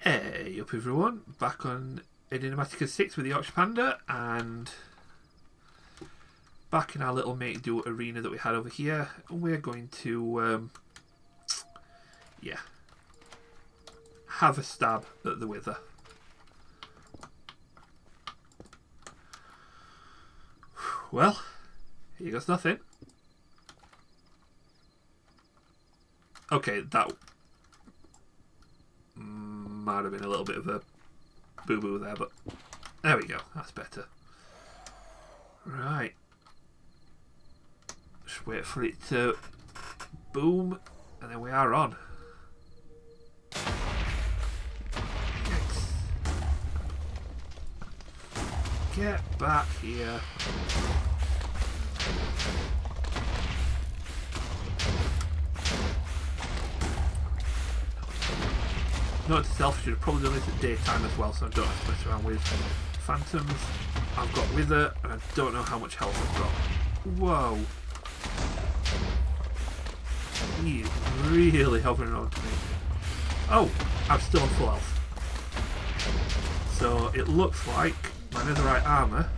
Hey up everyone, back on Enigmatica 6 with the Yorkshire Panda and back in our little mate do arena that we had over here we're going to um, yeah have a stab at the wither. Well, here goes nothing. Okay, that might have been a little bit of a boo boo there, but there we go. That's better. Right. Just wait for it to boom, and then we are on. Get back here. Note to self, I should have probably done this at daytime as well, so I don't have to mess around with phantoms. I've got wither, and I don't know how much health I've got. Whoa. He's really hovering on to me. Oh, I'm still on full health. So it looks like my netherite armour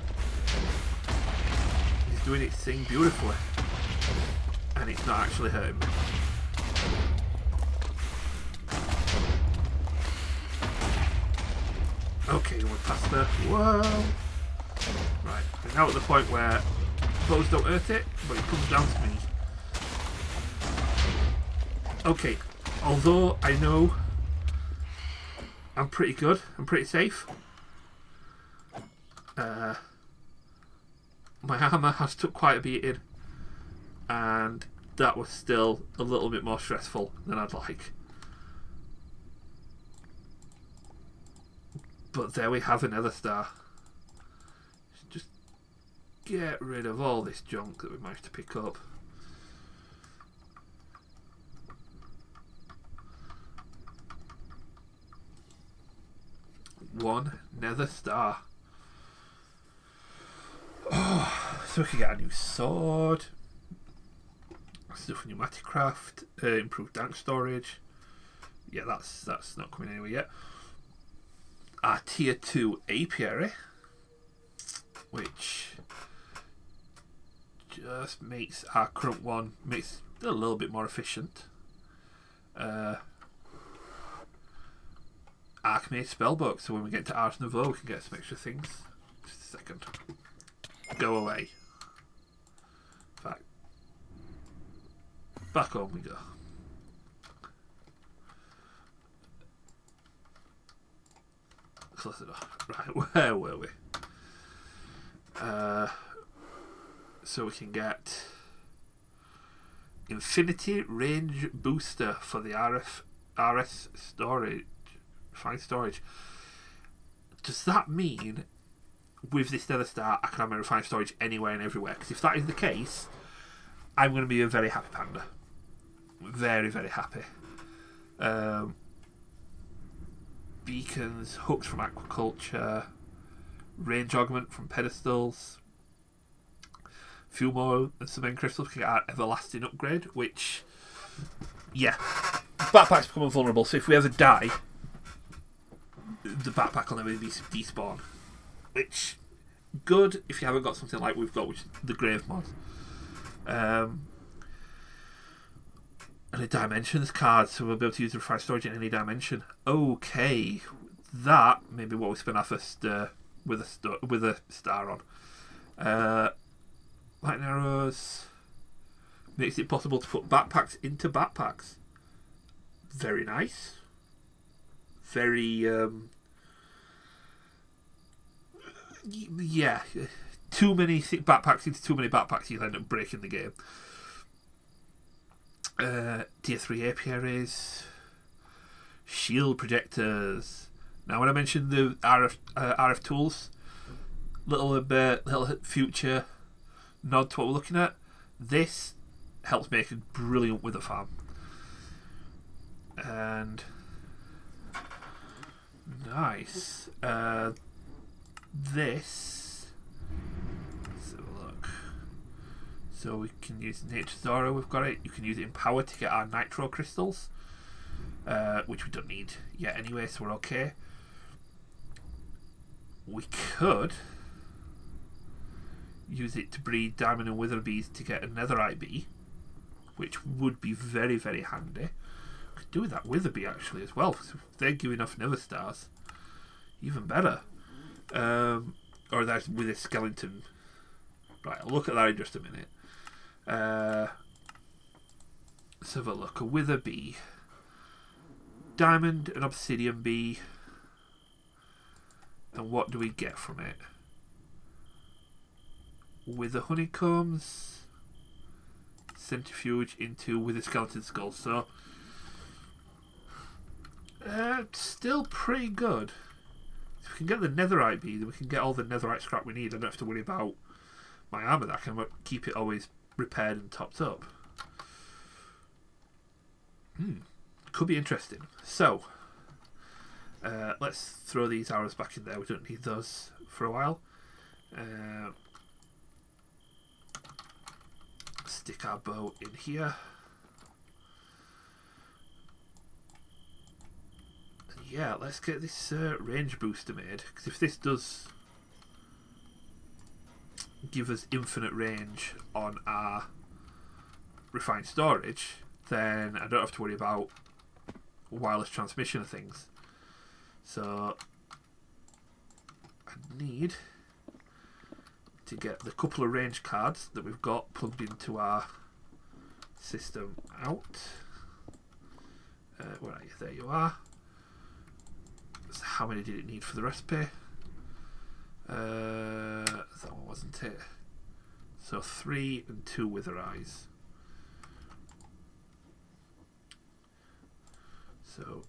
is doing its thing beautifully. And it's not actually hurting me. Okay, we're past there. Whoa! Right, we're now at the point where bows don't hurt it, but it comes down to me. Okay, although I know I'm pretty good, I'm pretty safe. Uh, my armour has took quite a beating, and that was still a little bit more stressful than I'd like. But there we have another star. Just get rid of all this junk that we managed to pick up. One nether star. Oh, so we can get a new sword. Stuff pneumatic craft, uh, improved dank storage. Yeah, that's that's not coming anywhere yet our tier 2 apiary, which just makes our current one makes it a little bit more efficient. Uh, Archmage spellbook, so when we get to Ars Nouveau we can get some extra things. Just a second. Go away. Fact, back home we go. Close enough. Right, where were we? Uh, so we can get Infinity Range Booster for the RF RS storage, fine storage. Does that mean with this Nether Star I can have my refined storage anywhere and everywhere? Because if that is the case, I'm going to be a very happy panda. Very, very happy. Um, beacons, hooks from aquaculture, range augment from pedestals, A few more and some end crystals can get our everlasting upgrade, which, yeah, backpacks become invulnerable. So if we ever die, the backpack will never be despawn, which good if you haven't got something like we've got, which is the grave mod. Um, and a dimensions card, so we'll be able to use the refine storage in any dimension. Okay, that may be what we spend our first uh, with a with a star on. Uh, lightning arrows makes it possible to put backpacks into backpacks. Very nice. Very um, yeah. Too many backpacks into too many backpacks, you'll end up breaking the game uh, tier 3 apiaries, shield projectors. Now, when I mentioned the RF, uh, RF tools, little bit, little future nod to what we're looking at, this helps make it brilliant wither farm. And nice. Uh, this So we can use Nature's Aura, we've got it. You can use it in power to get our Nitro crystals. Uh, which we don't need yet anyway, so we're okay. We could use it to breed diamond and wither bees to get another IB, which would be very, very handy. Could do that wither bee actually as well. If they're giving off nether stars, even better. Um, or that's with a skeleton. Right, I'll look at that in just a minute. Uh, let's have a look. A wither bee. Diamond and obsidian bee. And what do we get from it? Wither honeycombs, centrifuge into wither skeleton skull. So, uh, still pretty good. If we can get the netherite bee, then we can get all the netherite scrap we need. I don't have to worry about my armor. That I can keep it always repaired and topped up. Hmm. Could be interesting. So, uh, let's throw these arrows back in there. We don't need those for a while. Uh, stick our bow in here. yeah, let's get this uh, range booster made. Because if this does give us infinite range on our refined storage, then I don't have to worry about wireless transmission of things. So I need to get the couple of range cards that we've got plugged into our system out. Uh, where are you? There you are. So how many did it need for the recipe? Uh, that one wasn't it. So three and two wither eyes. So,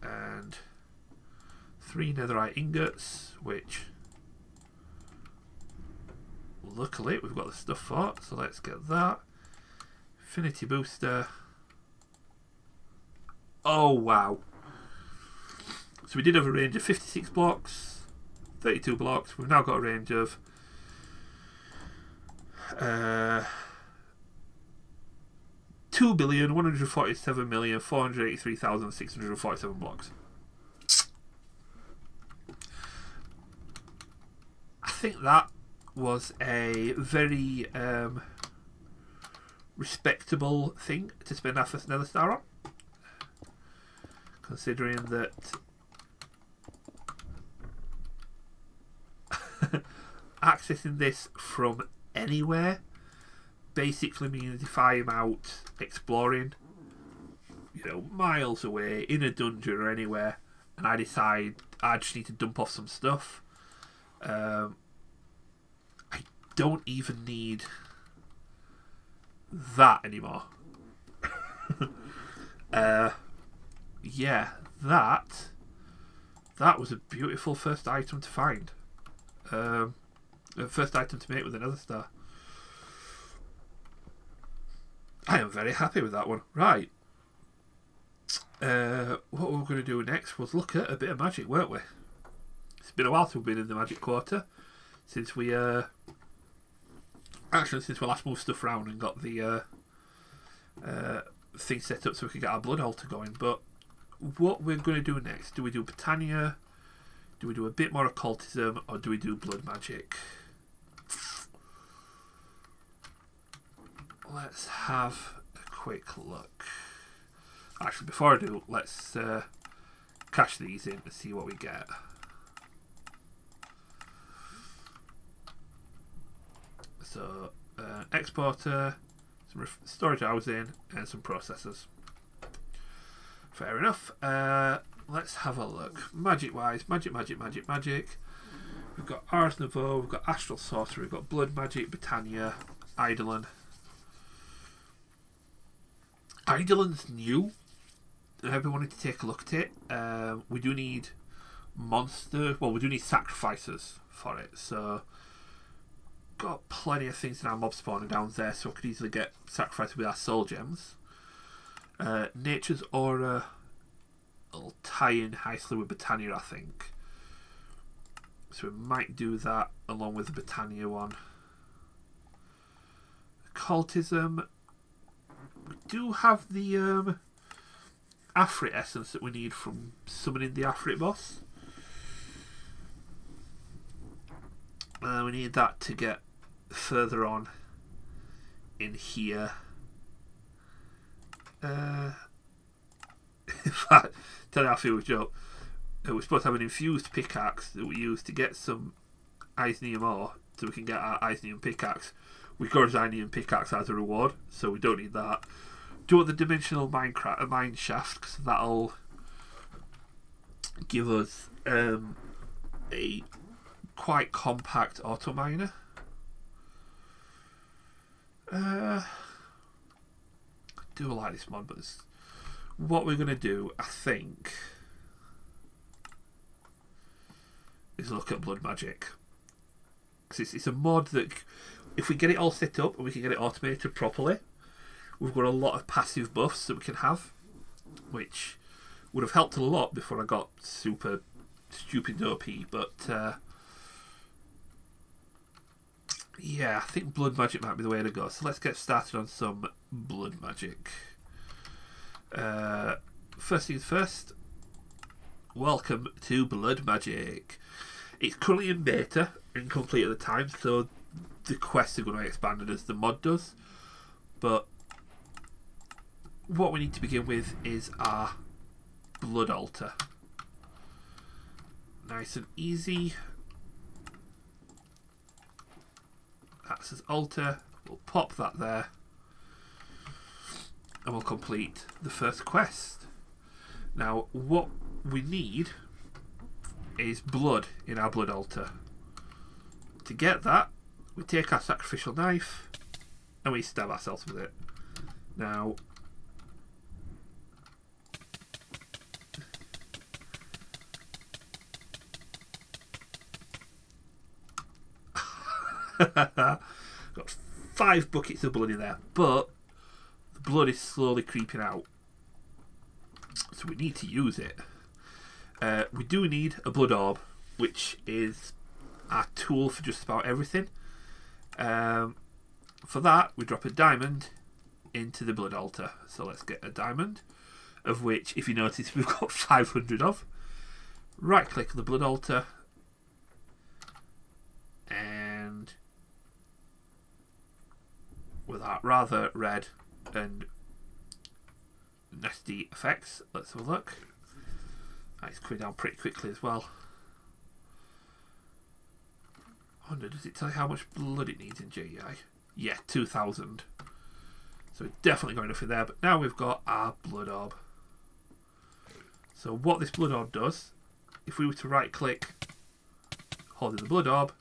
and three netherite ingots, which luckily we've got the stuff for, so let's get that. Infinity booster. Oh wow. So we did have a range of 56 blocks, 32 blocks. We've now got a range of uh, 2 billion 147 million 483,647 blocks. I think that was a very um, respectable thing to spend first Nether Star on. Considering that accessing this from anywhere basically means if I am out exploring, you know, miles away in a dungeon or anywhere, and I decide I just need to dump off some stuff, um, I don't even need that anymore. uh, yeah, that that was a beautiful first item to find. Um, the first item to make with another star. I am very happy with that one. Right. Uh, what we're going to do next was look at a bit of magic, weren't we? It's been a while since we've been in the magic quarter. Since we, uh, actually, since we last moved stuff around and got the uh, uh, thing set up so we could get our blood altar going. But what we're going to do next, do we do Botania? Do we do a bit more occultism or do we do blood magic? Let's have a quick look. Actually, before I do, let's uh, cash these in to see what we get. So, uh, exporter, some storage housing, and some processors. Fair enough. Uh, let's have a look. Magic wise, magic, magic, magic, magic. We've got Ars Nouveau, we've got Astral Sorcery, we've got Blood Magic, Botania, Eidolon, Eidolon's new. I've been wanting to take a look at it. Um, we do need monster. Well, we do need sacrifices for it. So, got plenty of things in our mob spawner down there, so I could easily get sacrifices with our soul gems. Uh, Nature's Aura will tie in nicely with Botania, I think. So we might do that along with the Botania one. Cultism do have the um, Afrit essence that we need from summoning the Afrit boss. Uh, we need that to get further on in here. Uh, in fact, tell you how I feel with Joe. Uh, we're supposed to have an infused pickaxe that we use to get some Iesnium ore so we can get our Iesnium pickaxe. We got Iesnium pickaxe as a reward, so we don't need that. Do want the dimensional minecraft, a mine shaft, because that'll give us um, a quite compact auto miner. Uh, I do like this mod, but what we're going to do, I think, is look at Blood Magic. Because it's, it's a mod that, if we get it all set up and we can get it automated properly, we've got a lot of passive buffs that we can have, which would have helped a lot before I got super stupid OP, but uh, yeah, I think blood magic might be the way to go. So let's get started on some blood magic. Uh, first things first, welcome to Blood Magic. It's currently in beta, incomplete at the time, so the quests are going to be expanded as the mod does. But what we need to begin with is our blood altar. Nice and easy. That's his altar. We'll pop that there. And we'll complete the first quest. Now, what we need is blood in our blood altar. To get that, we take our sacrificial knife and we stab ourselves with it. Now, Got five buckets of blood in there, but the blood is slowly creeping out. So we need to use it. Uh, we do need a blood orb, which is our tool for just about everything. Um, for that, we drop a diamond into the blood altar. So let's get a diamond, of which, if you notice, we've got 500 of. Right click on the blood altar, and with that rather red and nasty effects. Let's have a look. It's coming down pretty quickly as well. I wonder, does it tell you how much blood it needs in JEI? Yeah, 2,000. So it's definitely going in there. But now we've got our blood orb. So what this blood orb does, if we were to right click, holding the blood orb,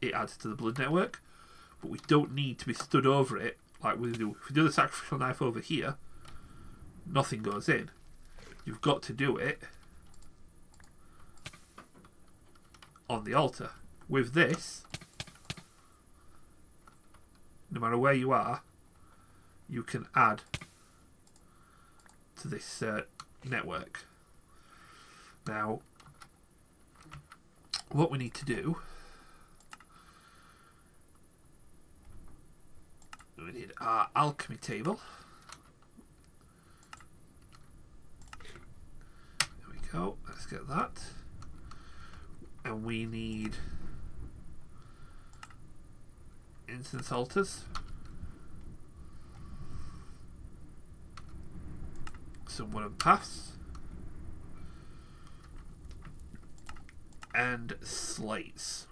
it adds to the blood network but we don't need to be stood over it like we do. If we do the sacrificial knife over here, nothing goes in. You've got to do it on the altar. With this, no matter where you are, you can add to this uh, network. Now, what we need to do we need our alchemy table. There we go. Let's get that. And we need incense altars. Some wooden paths. And slates.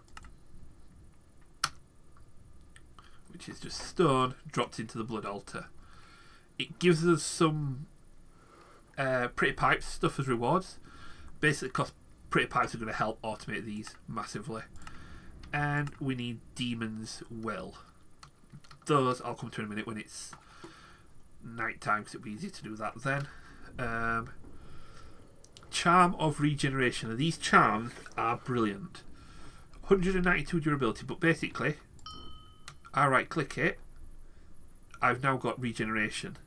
which is just stone dropped into the blood altar. It gives us some uh, pretty pipes stuff as rewards. Basically, because pretty pipes are going to help automate these massively. And we need Demon's Will. Those I'll come to in a minute when it's night time because it'll be easy to do that then. Um, Charm of Regeneration. Now, these charms are brilliant. 192 durability, but basically I right click it, I've now got regeneration.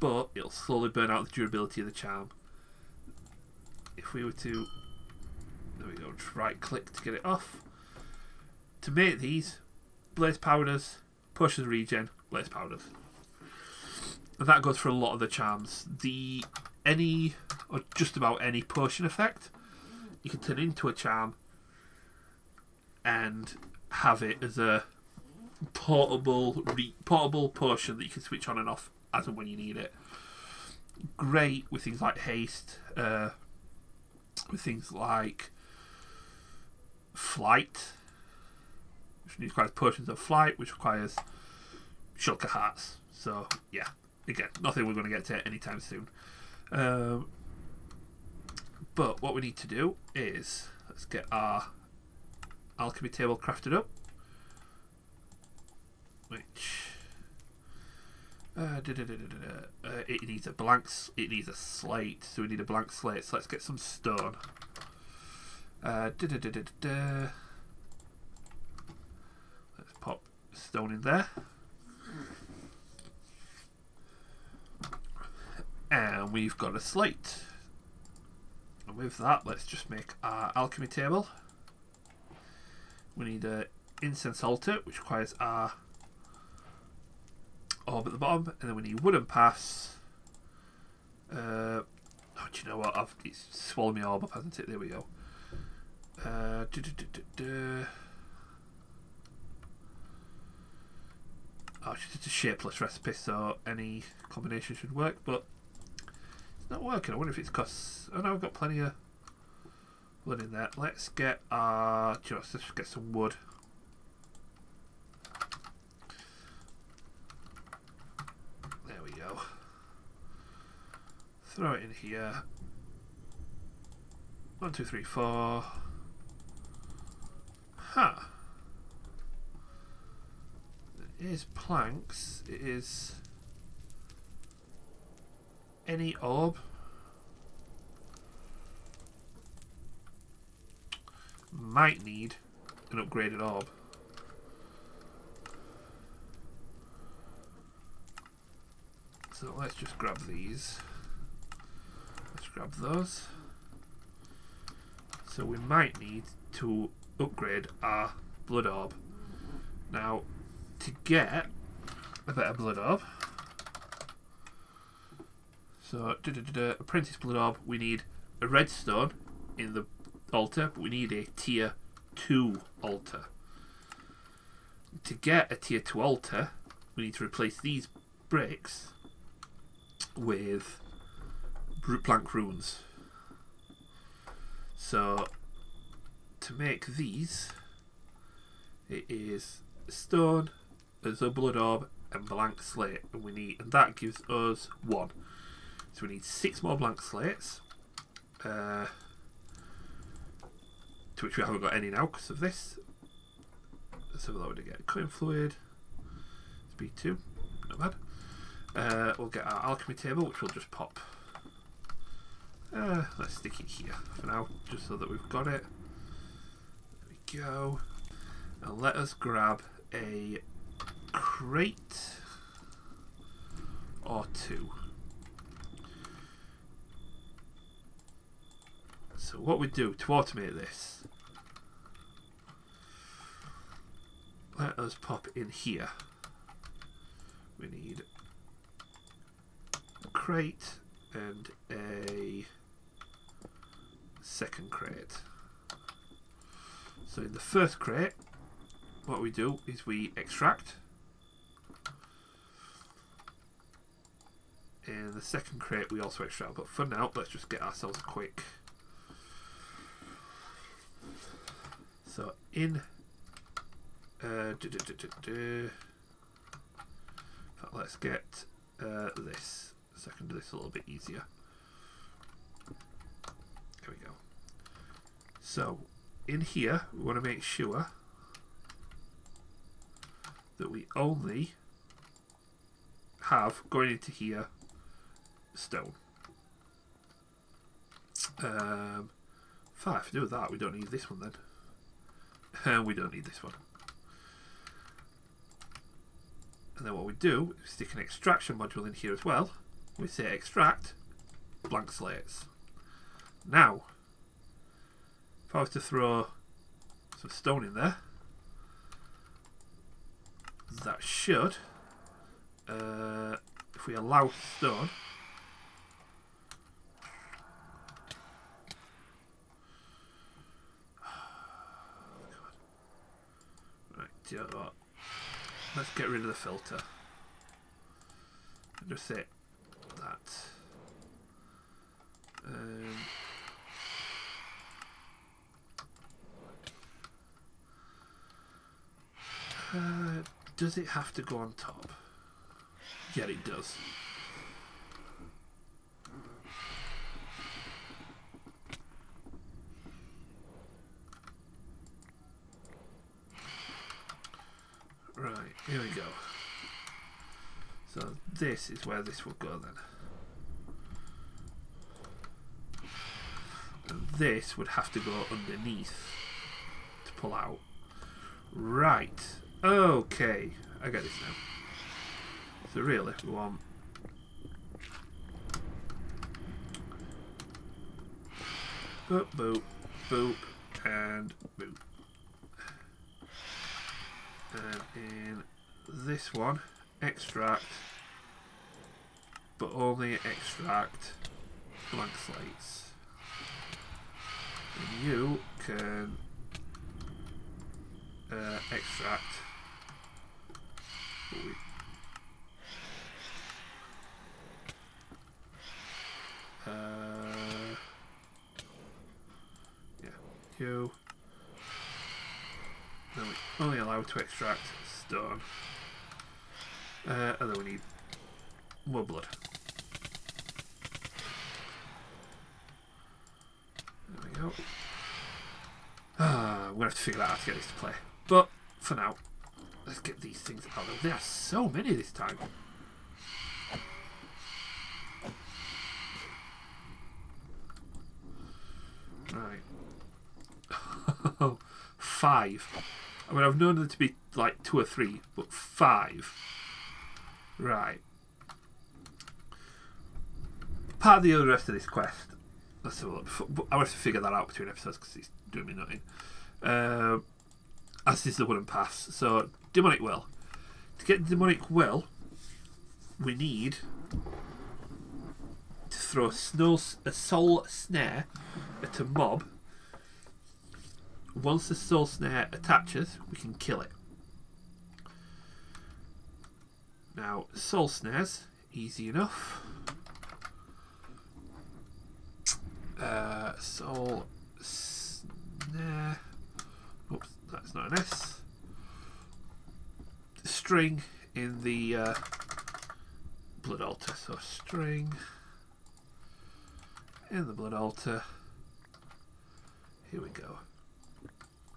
But it'll slowly burn out the durability of the charm. If we were to, there we go, right click to get it off. To make these, blaze powders, potions regen, blaze powders. and that goes for a lot of the charms. The any or just about any potion effect, you can turn into a charm and have it as a portable portable potion that you can switch on and off as and when you need it. Great with things like haste, uh, with things like flight, which requires potions of flight, which requires shulker hearts. So yeah, again, nothing we're going to get to anytime soon. Um, but what we need to do is let's get our alchemy table crafted up, which uh, da, da, da, uh, it needs a blank. It needs a slate, so we need a blank slate. So let's get some stone. Uh, let's pop stone in there. And we've got a slate. And with that, let's just make our alchemy table. We need a incense altar, which requires our orb at the bottom, and then we need wooden pass. Uh, oh, do you know what? I've it's swallowed my orb up, hasn't it? There we go. Uh, oh, it's a shapeless recipe, so any combination should work, but it's not working. I wonder if it's because... Oh no, I've got plenty of wood in there. Let's get our... Just let's get some wood. There we go. Throw it in here. One, two, three, four. Huh. It is planks. It is any orb. Might need an upgraded orb. So let's just grab these. Grab those. So we might need to upgrade our blood orb. Now, to get a better blood orb, so, da -da apprentice blood orb, we need a redstone in the altar, but we need a tier 2 altar. To get a tier 2 altar, we need to replace these bricks with blank runes. So, to make these, it is stone, a blood orb, and blank slate, and we need, and that gives us one. So we need six more blank slates. Uh, to which we haven't got any now because of this. Let's have a look again. Cutting fluid. Speed 2. Not bad. Uh, we'll get our alchemy table, which we'll just pop. Uh, let's stick it here for now, just so that we've got it. There we go. And let us grab a crate or two. So what we do to automate this, let us pop in here. We need a crate and a second crate. So in the first crate, what we do is we extract. In the second crate, we also extract. But for now, let's just get ourselves a quick So in uh, do, let's get uh, this so I can do this a little bit easier. There we go. So in here we want to make sure that we only have going into here stone. Um, fine, if we do that, we don't need this one then. And we don't need this one. And then what we do is stick an extraction module in here as well. We say extract blank slates. Now, if I was to throw some stone in there, that should, uh, if we allow stone? Let's get rid of the filter. And just say that. Um, uh, does it have to go on top? Yeah, it does. Right, here we go. So this is where this will go then. And this would have to go underneath to pull out. Right. Okay. I get this now. So really, we want boop, boop, boop, and boop. And in this one, extract, but only extract blank slates. And you can uh, extract. Uh, yeah, you. No, we only allowed to extract stone. Uh, and then we need more blood. There we go. Ah, I'm gonna have to figure out how to get this to play. But for now, let's get these things out. Of there are so many this time. Right. five. I mean, I've known there to be like two or three, but five. Right. Part of the other rest of this quest. Let's have a look. I want to figure that out between episodes because it's doing me nothing. Uh, as this is the wooden pass. So, demonic well. To get the demonic well, we need to throw a, snow, a soul snare at a mob. Once the soul snare attaches, we can kill it. Now, soul snares, easy enough. Uh, soul snare. Oops, that's not an S. String in the uh, blood altar. So string in the blood altar. Here we go.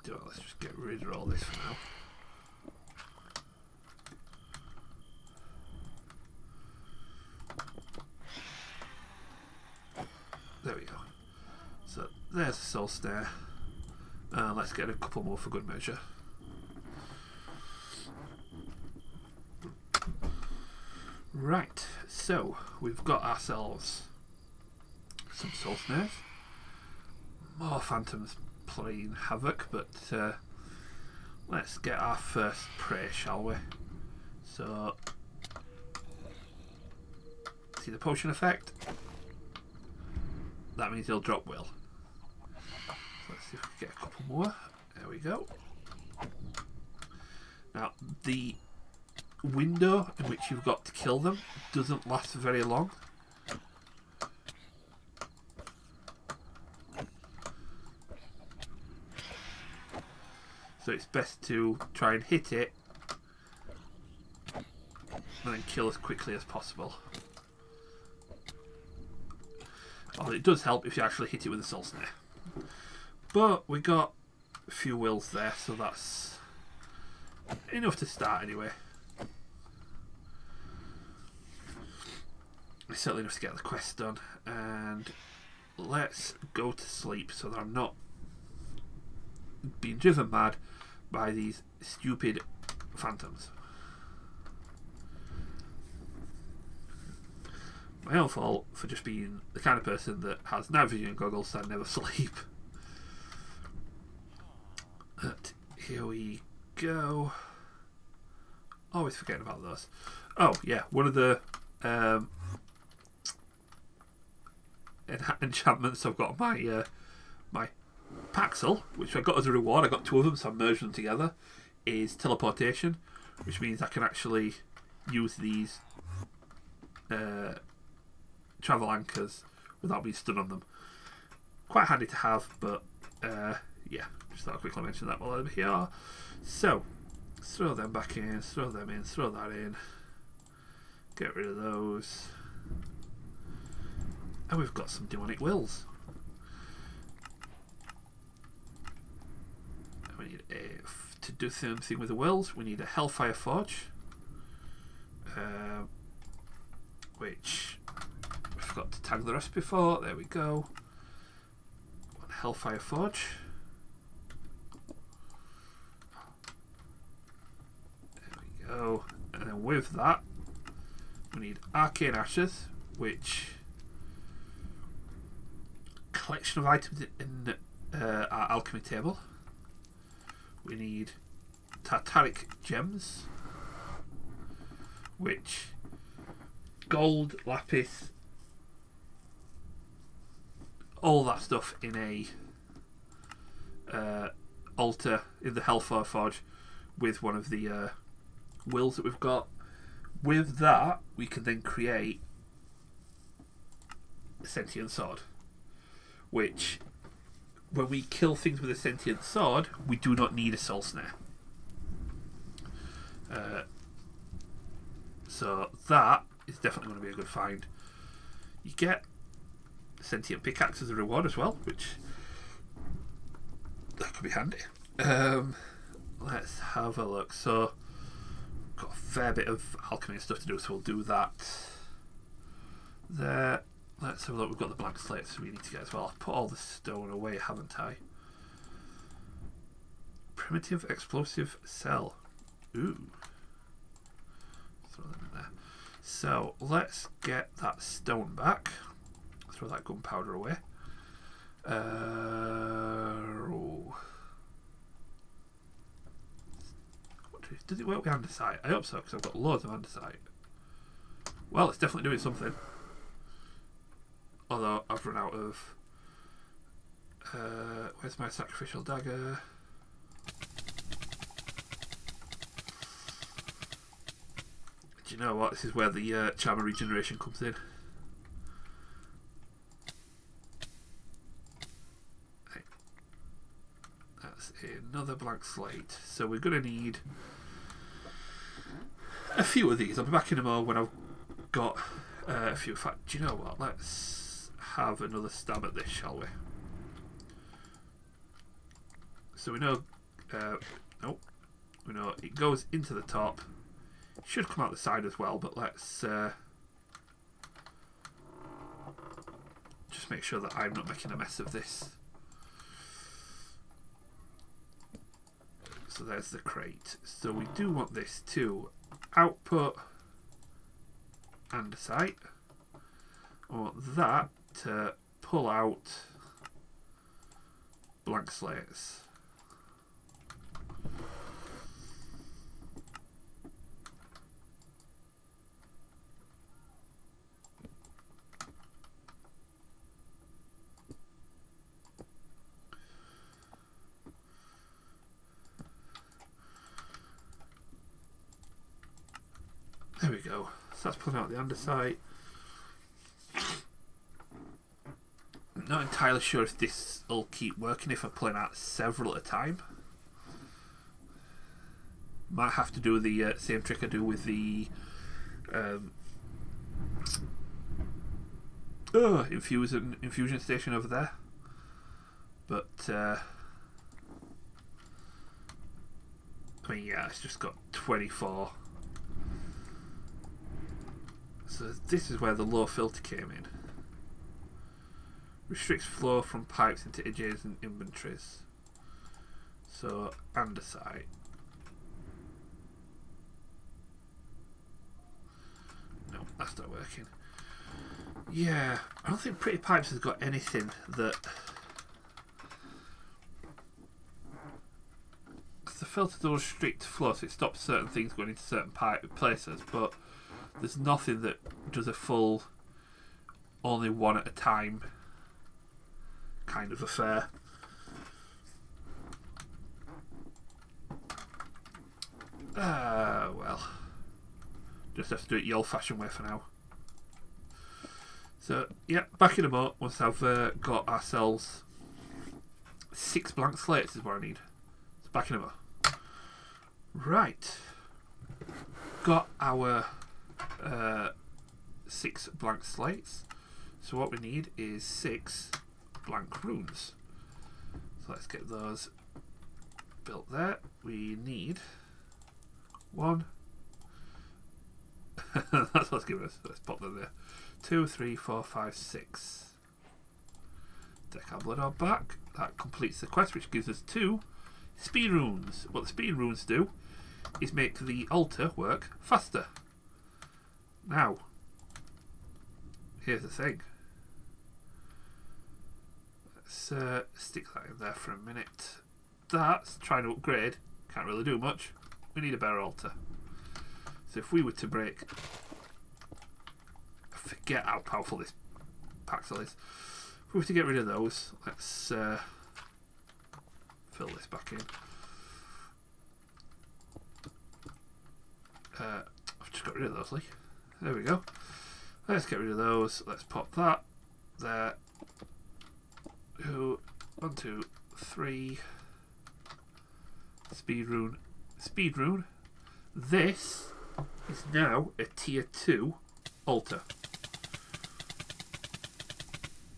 Do it. Let's just get rid of all this for now. There we go. So there's a soul snare. Uh, let's get a couple more for good measure. Right, so we've got ourselves some soul snares, more phantoms playing havoc, but uh, let's get our first prey, shall we? So, see the potion effect? That means he'll drop will. So let's see if we can get a couple more. There we go. Now, the window in which you've got to kill them doesn't last very long. So it's best to try and hit it and then kill as quickly as possible. Well, it does help if you actually hit it with a soul snare. But we got a few wills there, so that's enough to start anyway. Certainly enough to get the quest done. And let's go to sleep so that I'm not being driven mad by these stupid phantoms. My own fault for just being the kind of person that has night vision goggles and never sleep. But here we go. Always forgetting about those. Oh yeah, one of the um, enchantments I've got my uh, my Paxel, which I got as a reward. I got two of them, so I merged them together. Is teleportation, which means I can actually use these uh, travel anchors without being stood on them. Quite handy to have, but uh, yeah, just thought I'd quickly mention that while I'm here. So, throw them back in, throw them in, throw that in. Get rid of those. And we've got some demonic wills. we need a, to do the same thing with the wills, we need a Hellfire Forge. Uh, which I forgot to tag the recipe for. There we go. One Hellfire Forge. There we go. And then with that, we need Arcane Ashes, which collection of items in uh, our alchemy table. We need Tartaric Gems, which gold, lapis, all that stuff in a uh, altar in the Hellfire Forge with one of the uh, wills that we've got. With that, we can then create a sentient sword, which, when we kill things with a sentient sword, we do not need a soul snare. Uh, so that is definitely going to be a good find. You get sentient pickaxe as a reward as well, which that could be handy. Um, let's have a look. So, got a fair bit of alchemy stuff to do, so we'll do that there. Let's have a look. We've got the blank slates we need to get as well. I've put all the stone away, haven't I? Primitive explosive cell. Ooh. Throw them in there. So let's get that stone back. Throw that gunpowder away. Uh, oh. Does it work with andesite? I hope so, because I've got loads of andesite. Well, it's definitely doing something. Although I've run out of... Uh, where's my sacrificial dagger? Do you know what? This is where the uh, charmer regeneration comes in. That's another blank slate. So we're going to need a few of these. I'll be back in a moment when I've got uh, a few. In fact, do you know what? Let's have another stab at this, shall we? So we know, uh, nope, we know it goes into the top should come out the side as well, but let's uh, just make sure that I'm not making a mess of this. So there's the crate. So we do want this to output andesite. I want that to pull out blank slates. There we go. So that's pulling out the andesite. Not entirely sure if this will keep working if I play out several at a time. Might have to do the uh, same trick I do with the um, oh, infusion infusion station over there. But uh, I mean, yeah, it's just got 24 so this is where the low filter came in. Restricts flow from pipes into adjacent inventories. So andesite. No, that's not working. Yeah, I don't think Pretty Pipes has got anything that the filter does restrict flow, so it stops certain things going into certain places. But There's nothing that does a full, only one at a time kind of affair. Ah, well. Just have to do it the old fashioned way for now. So, yeah, back in a moment once I've uh, got ourselves six blank slates is what I need. So back in a moment. Right. Got our uh, six blank slates. So what we need is six blank runes. So let's get those built there. We need one. That's what's giving us. Let's pop them there. Two, three, four, five, six. Deck our blood orb back. That completes the quest, which gives us two speed runes. What the speed runes do is make the altar work faster. Now, here's the thing. Uh, stick that in there for a minute. That's trying to upgrade. Can't really do much. We need a better altar. So if we were to break... I forget how powerful this Paxel is. If we were to get rid of those, let's uh, fill this back in. Uh, I've just got rid of those, Lee. There we go. Let's get rid of those. Let's pop that there. Two, one, two, three. Speed rune. Speed rune. This is now a tier 2 altar.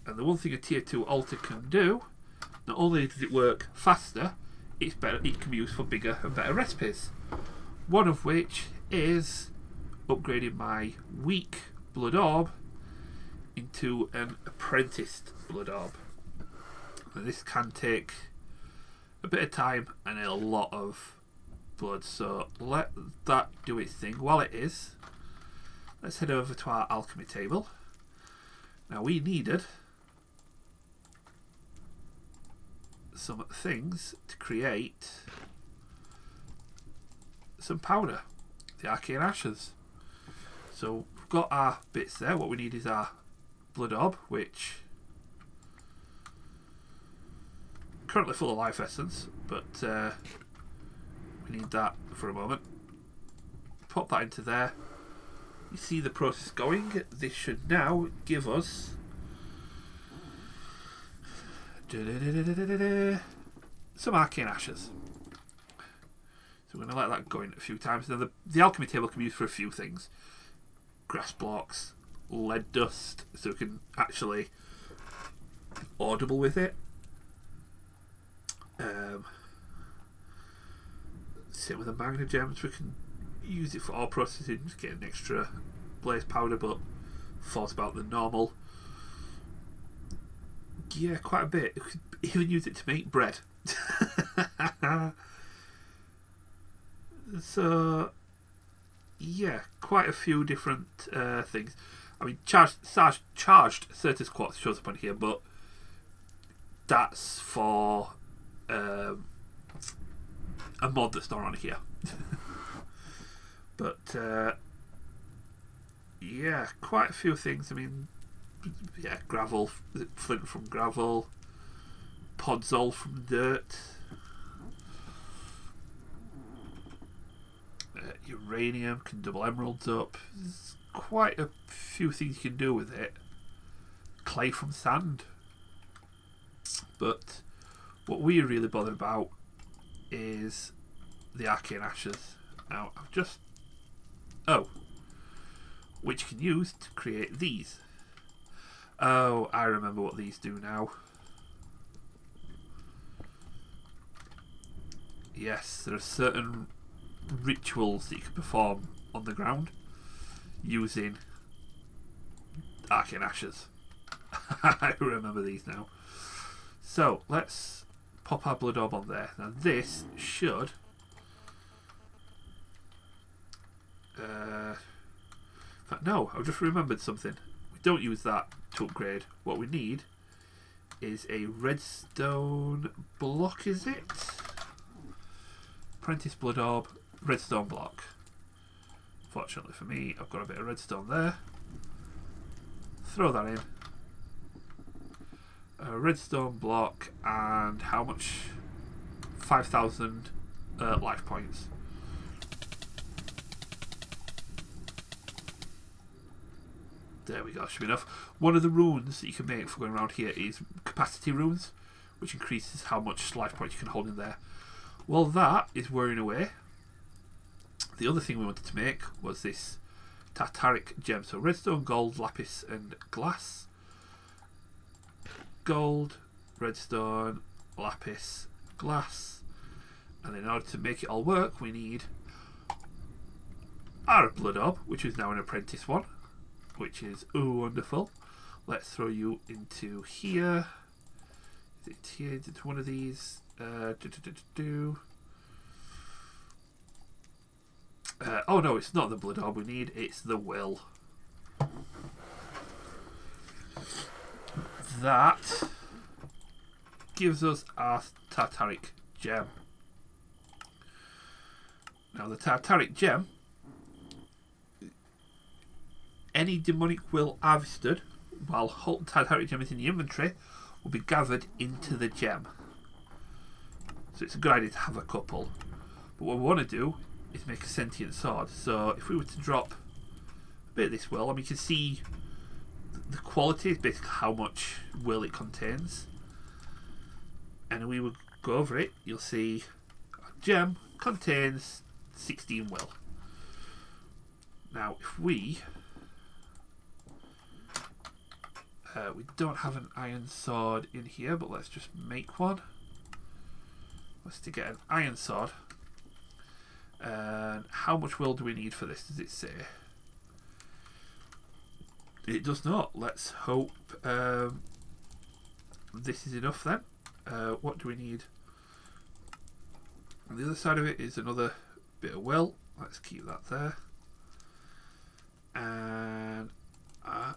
And the one thing a tier 2 altar can do, not only does it work faster, it's better it can be used for bigger and better recipes. One of which is upgrading my weak blood orb into an apprenticed blood orb. And this can take a bit of time and a lot of blood. So let that do its thing. While it is, let's head over to our alchemy table. Now we needed some things to create some powder, the arcane ashes. So we've got our bits there. What we need is our blood orb, which currently full of life essence, but uh, we need that for a moment. Pop that into there. You see the process going. This should now give us some arcane ashes. So we're going to let that go in a few times. Now the, the alchemy table can be used for a few things. Grass blocks, lead dust, so we can actually audible with it. Um, same with the magna gems, we can use it for all processing, just get an extra blaze powder, but thought about the normal. Yeah, quite a bit. We could even use it to make bread. so, yeah, quite a few different uh, things. I mean, charged, charged, charged Certus Quartz shows up on here, but that's for um, a mod that's not on here. but uh, yeah, quite a few things. I mean, yeah, gravel, flint from gravel, podzol from dirt, uh, uranium can double emeralds up. There's quite a few things you can do with it. Clay from sand. But what we're really bothered about is the arcane ashes. Now I've just oh, which you can use to create these. Oh, I remember what these do now. Yes, there are certain rituals that you can perform on the ground using arcane ashes. I remember these now. So let's pop our blood orb on there. Now this should uh, no, I've just remembered something. We don't use that to upgrade. What we need is a redstone block, is it? Apprentice blood orb, redstone block. Fortunately for me, I've got a bit of redstone there. Throw that in. A redstone block and how much? 5,000 uh, life points. There we go, should be enough. One of the runes that you can make for going around here is capacity runes, which increases how much life points you can hold in there. Well, that is wearing away. The other thing we wanted to make was this Tartaric gem. So redstone, gold, lapis, and glass. Gold, redstone, lapis, glass. And in order to make it all work, we need our blood orb, which is now an apprentice one which is oh wonderful. Let's throw you into here. Is it here? It one of these? Uh, do, do, do. Uh, oh no, it's not the blood orb we need, it's the will. That gives us our Tartaric gem. Now the Tartaric gem any demonic will harvested while Halt Tartaric gem is in the inventory will be gathered into the gem. So it's a good idea to have a couple. But what we want to do is make a sentient sword. So if we were to drop a bit of this well, I mean you can see the quality is basically how much will it contains. And we would go over it, you'll see gem contains 16 will. Now if we Uh, we don't have an iron sword in here, but let's just make one. Let's to get an iron sword. And how much will do we need for this, does it say? It does not. Let's hope um, this is enough then. Uh, what do we need? On the other side of it is another bit of will. Let's keep that there. And uh,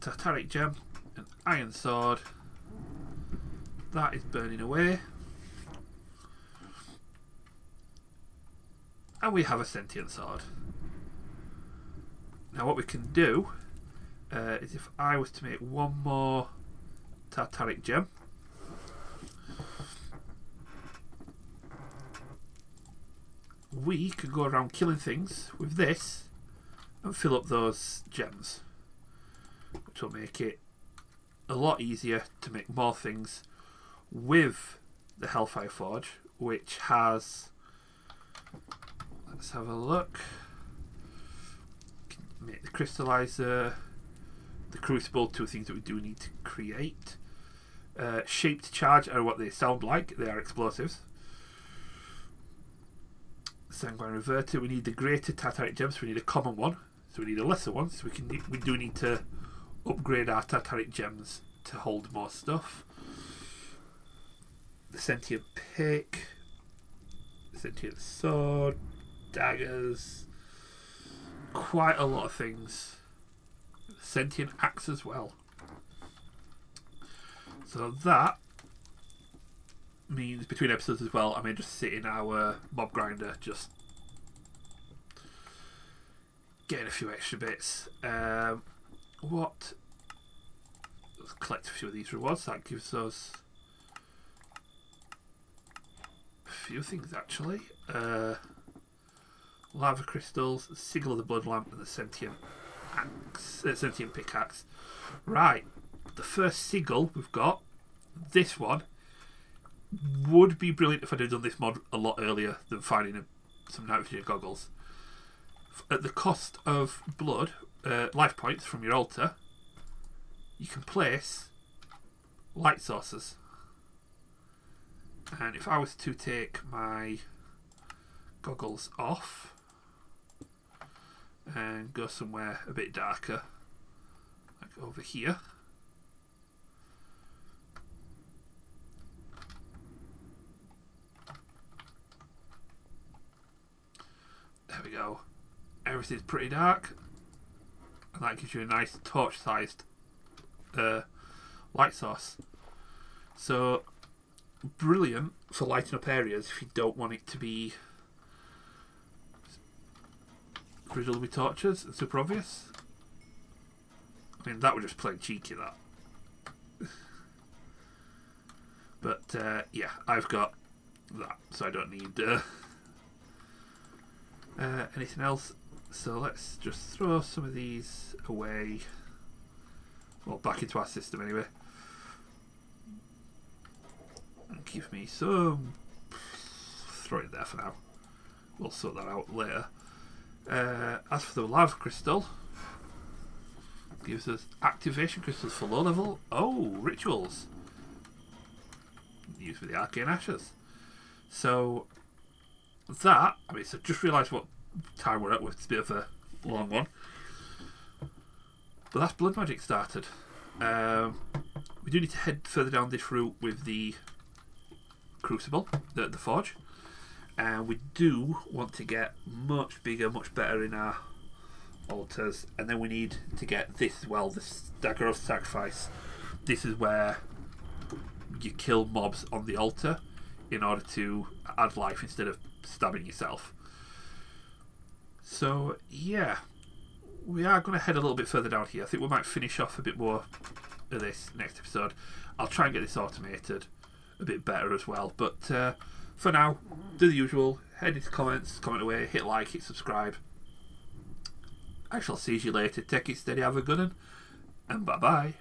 Tartaric gem, an iron sword. That is burning away. And we have a sentient sword. Now what we can do uh, is if I was to make one more Tartaric gem. We could go around killing things with this and fill up those gems which will make it a lot easier to make more things with the Hellfire Forge, which has. Let's have a look. Make the crystallizer, the crucible, two things that we do need to create. Uh, shaped charge are what they sound like, they are explosives. Sanguine Reverter, we need the greater Tartaric gems, so we need a common one. So we need a lesser one, so we can we do need to upgrade our Tartaric gems to hold more stuff. The sentient pick, the sentient sword, daggers, quite a lot of things. Sentient axe as well. So that means between episodes as well, I may just sit in our mob grinder, just getting a few extra bits. Um, what let's collect a few of these rewards that gives us a few things actually uh, lava crystals sigil of the blood lamp and the sentient axe uh, sentient pickaxe right the first sigil we've got this one would be brilliant if I'd have done this mod a lot earlier than finding a, some night vision goggles at the cost of blood uh, life points from your altar, you can place light sources. And if I was to take my goggles off and go somewhere a bit darker, like over here, there we go. Everything's pretty dark and that gives you a nice torch sized uh, light source. So brilliant for lighting up areas if you don't want it to be riddled with torches and super obvious. I mean, that would just plain cheeky, that. but, uh, yeah, I've got that, so I don't need uh, uh, anything else. So let's just throw some of these away. Well, back into our system anyway. And give me some... Throw it there for now. We'll sort that out later. Uh, as for the lava crystal, gives us activation crystals for low level. Oh, rituals. Used for the arcane ashes. So that, I mean, so just realised what time we're at with. It's a bit of a long one. But that's blood magic started. Um, we do need to head further down this route with the crucible, the, the forge. And we do want to get much bigger, much better in our altars. And then we need to get this well, the dagger of sacrifice. This is where you kill mobs on the altar in order to add life instead of stabbing yourself. So, yeah, we are going to head a little bit further down here. I think we might finish off a bit more of this next episode. I'll try and get this automated a bit better as well. But uh, for now, do the usual. Head into comments, comment away, hit like, hit subscribe. I shall see you later. Take it steady, have a good one, and bye bye.